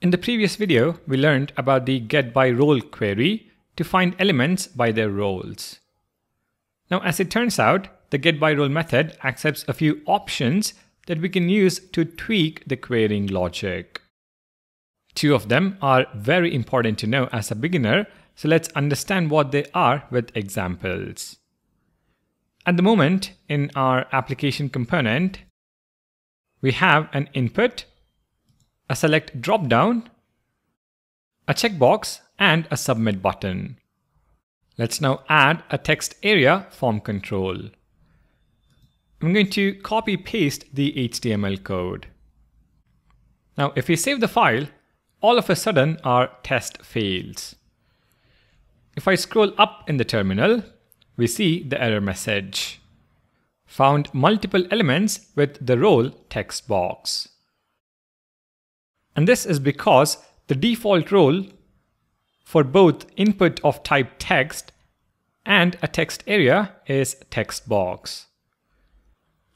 In the previous video, we learned about the getByRole query to find elements by their roles. Now, as it turns out, the getByRole method accepts a few options that we can use to tweak the querying logic. Two of them are very important to know as a beginner, so let's understand what they are with examples. At the moment, in our application component, we have an input, a select dropdown, a checkbox, and a submit button. Let's now add a text area form control. I'm going to copy paste the HTML code. Now, if we save the file, all of a sudden our test fails. If I scroll up in the terminal, we see the error message. Found multiple elements with the role text box. And this is because the default role for both input of type text and a text area is text box.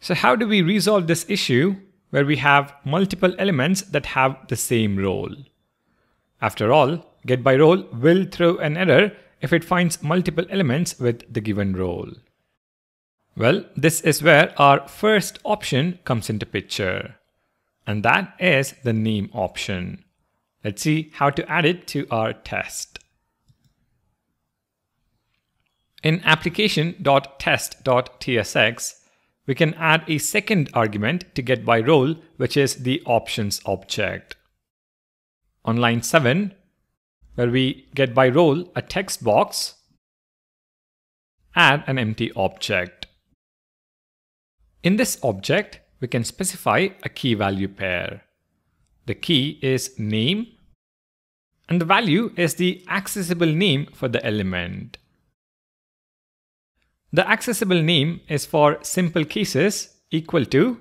So how do we resolve this issue where we have multiple elements that have the same role? After all, getByRole will throw an error if it finds multiple elements with the given role. Well, this is where our first option comes into picture. And that is the name option. Let's see how to add it to our test. In application.test.tsx, we can add a second argument to getByRole, which is the options object. On line 7, where we getByRole a text box, add an empty object. In this object, we can specify a key value pair. The key is name, and the value is the accessible name for the element. The accessible name is for simple cases equal to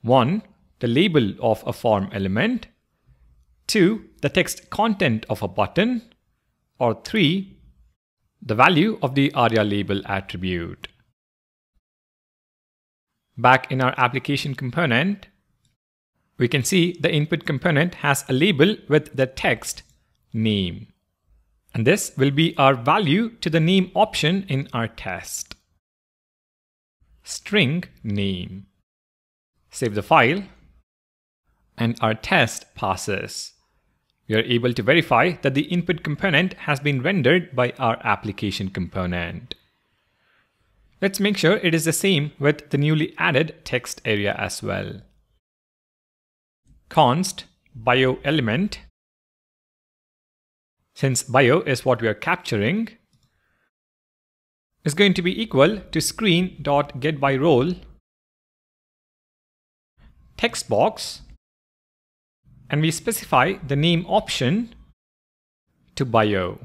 1. The label of a form element 2. The text content of a button or 3. The value of the ARIA label attribute. Back in our application component, we can see the input component has a label with the text name. And this will be our value to the name option in our test string name. Save the file and our test passes. We are able to verify that the input component has been rendered by our application component. Let's make sure it is the same with the newly added text area as well. const bio element. Since bio is what we are capturing, is going to be equal to screen.getByRole text box and we specify the name option to bio.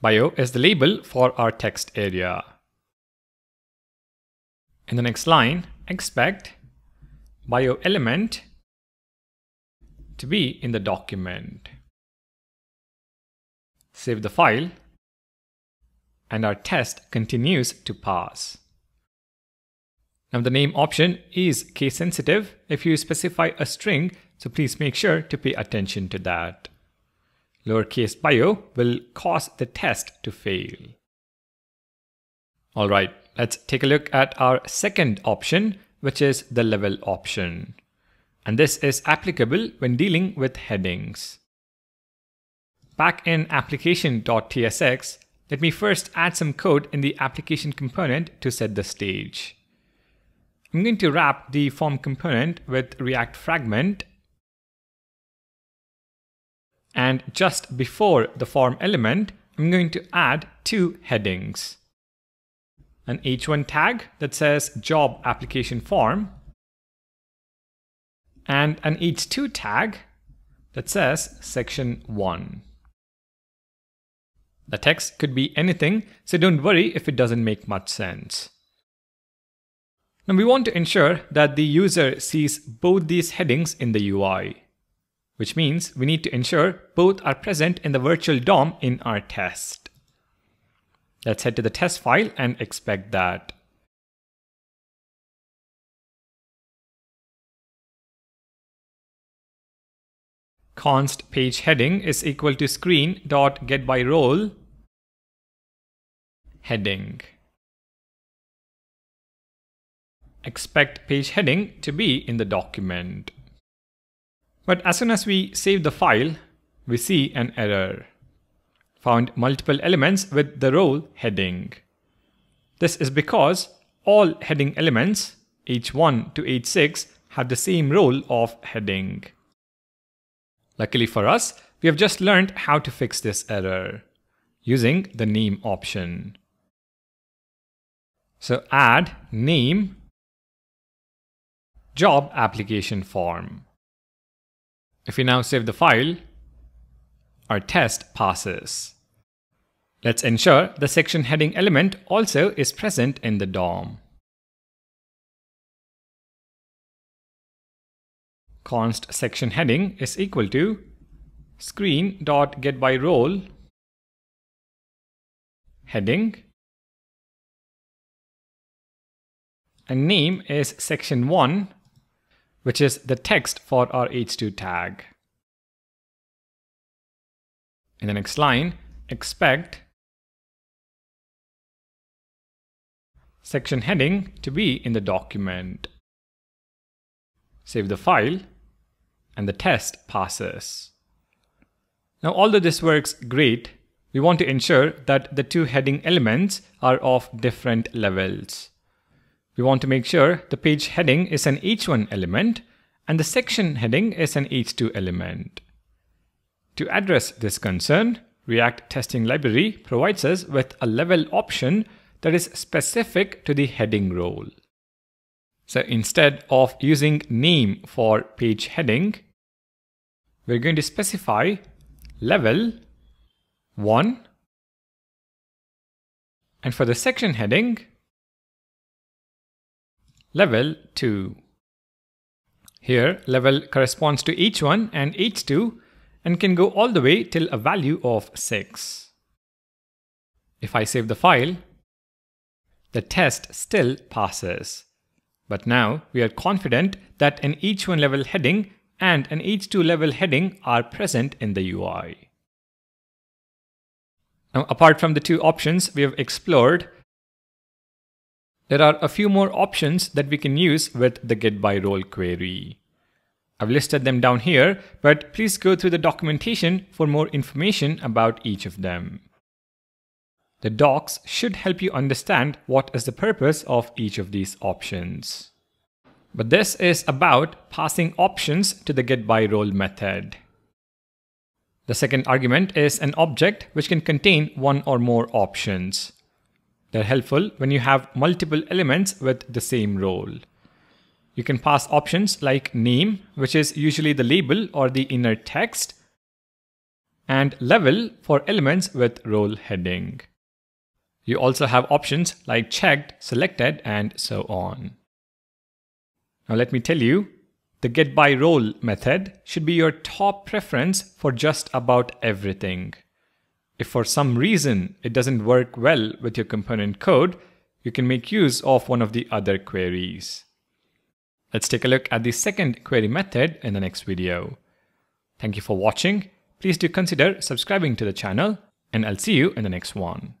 Bio is the label for our text area. In the next line, expect bio element to be in the document. Save the file and our test continues to pass. Now the name option is case sensitive if you specify a string, so please make sure to pay attention to that. Lowercase bio will cause the test to fail. Alright, let's take a look at our second option, which is the level option. And this is applicable when dealing with headings. Back in application.tsx, let me first add some code in the application component to set the stage. I'm going to wrap the form component with React fragment. And just before the form element, I'm going to add two headings. An h1 tag that says job application form and an h2 tag that says section 1. The text could be anything, so don't worry if it doesn't make much sense. Now we want to ensure that the user sees both these headings in the UI, which means we need to ensure both are present in the virtual DOM in our test. Let's head to the test file and expect that. const page heading is equal to screen dot get by role heading. Expect page heading to be in the document. But as soon as we save the file, we see an error. Found multiple elements with the role heading. This is because all heading elements, H1 to H6, have the same role of heading. Luckily for us, we have just learned how to fix this error using the name option. So add name job application form. If we now save the file, our test passes. Let's ensure the section heading element also is present in the DOM. const section heading is equal to screen dot get by role heading and name is section 1 which is the text for our h2 tag. In the next line, expect section heading to be in the document. Save the file and the test passes. Now, although this works great, we want to ensure that the two heading elements are of different levels. We want to make sure the page heading is an H1 element and the section heading is an H2 element. To address this concern, React Testing Library provides us with a level option that is specific to the heading role. So instead of using name for page heading, we're going to specify level 1 and for the section heading level 2. Here level corresponds to H1 and H2 and can go all the way till a value of 6. If I save the file, the test still passes. But now we are confident that an H1 level heading and an H2 level heading are present in the UI. Now, apart from the two options we have explored, there are a few more options that we can use with the get by role query. I've listed them down here, but please go through the documentation for more information about each of them. The docs should help you understand what is the purpose of each of these options. But this is about passing options to the getByRole method. The second argument is an object which can contain one or more options. They're helpful when you have multiple elements with the same role. You can pass options like name, which is usually the label or the inner text, and level for elements with role heading. You also have options like checked, selected, and so on. Now let me tell you, the get by role method should be your top preference for just about everything. If for some reason it doesn't work well with your component code, you can make use of one of the other queries. Let's take a look at the second query method in the next video. Thank you for watching. Please do consider subscribing to the channel and I'll see you in the next one.